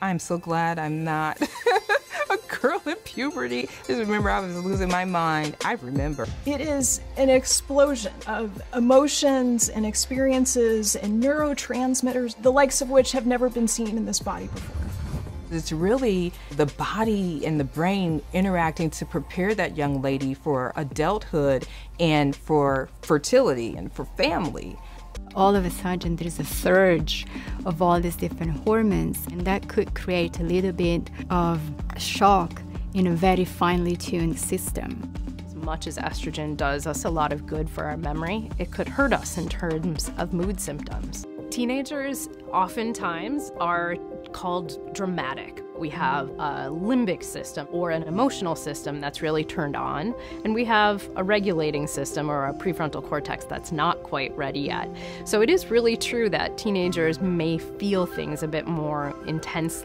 I'm so glad I'm not a girl in puberty. Just remember, I was losing my mind. I remember. It is an explosion of emotions and experiences and neurotransmitters, the likes of which have never been seen in this body before. It's really the body and the brain interacting to prepare that young lady for adulthood and for fertility and for family. All of a sudden, there's a surge of all these different hormones, and that could create a little bit of shock in a very finely tuned system. As much as estrogen does us a lot of good for our memory, it could hurt us in terms of mood symptoms. Teenagers oftentimes are called dramatic. We have a limbic system or an emotional system that's really turned on, and we have a regulating system or a prefrontal cortex that's not quite ready yet. So it is really true that teenagers may feel things a bit more intensely.